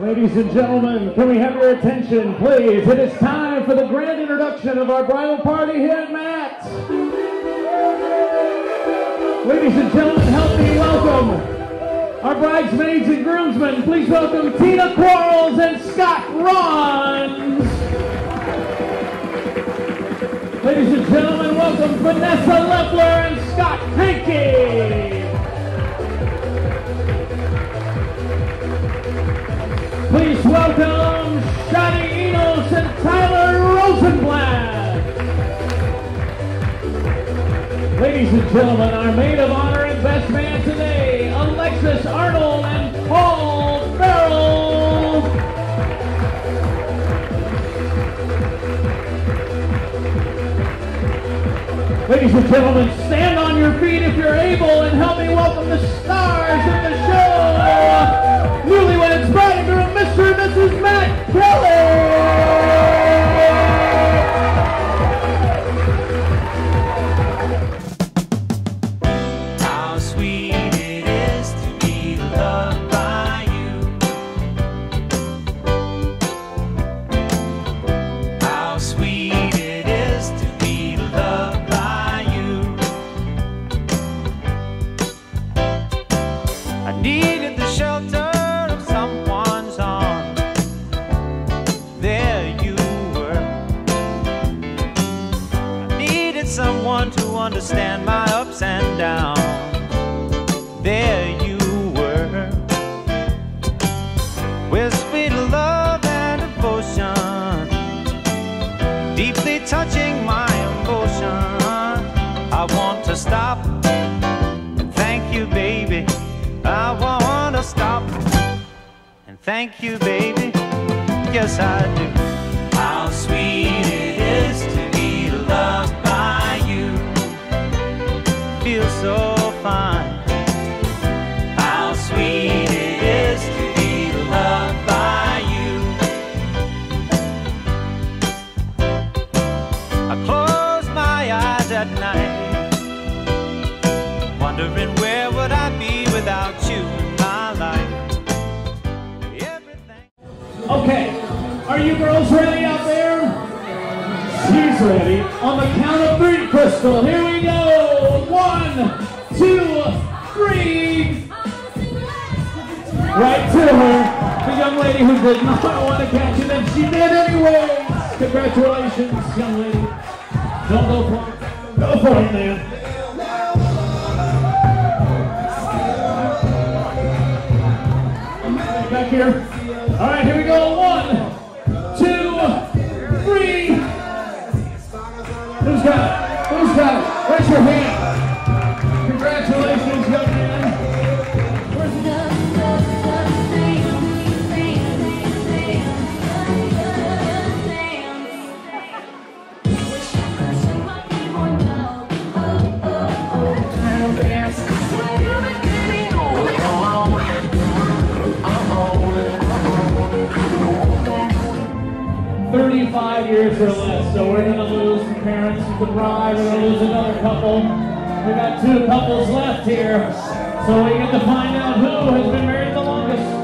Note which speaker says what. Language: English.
Speaker 1: Ladies and gentlemen, can we have your attention, please? It is time for the grand introduction of our bridal party here at Matt. Ladies and gentlemen, help me welcome our bridesmaids and groomsmen. Please welcome Tina Quarles and Scott Rons. Ladies and gentlemen, welcome Vanessa Leffler Ladies and gentlemen, our maid of honor and best man today, Alexis Arnold and Paul Farrell. Ladies and gentlemen, stand on your feet if you're able and help me welcome the stars of the show. Newlyweds bride and groom, Mr. and Mrs. Matt Kelly.
Speaker 2: Someone to understand my ups and downs. There you were. With sweet love and devotion, deeply touching my emotion. I want to stop and thank you, baby. I want to stop and thank you, baby. Yes, I do. Wondering where would I be without you in my life. Everything.
Speaker 1: Okay, are you girls ready out there? She's ready. On the count of three, Krystal, here we go. One, two, three. Right to her. The young lady who did not want to catch it, and she did anyway. Congratulations, young lady. Don't go for it. Go for it, man. Here. All right, here we go. One, two, three. Who's got it? Thirty-five years or less, so we're gonna lose the parents of the bride. We're gonna lose another couple. We got two couples left here, so we get to find out who has been married the longest.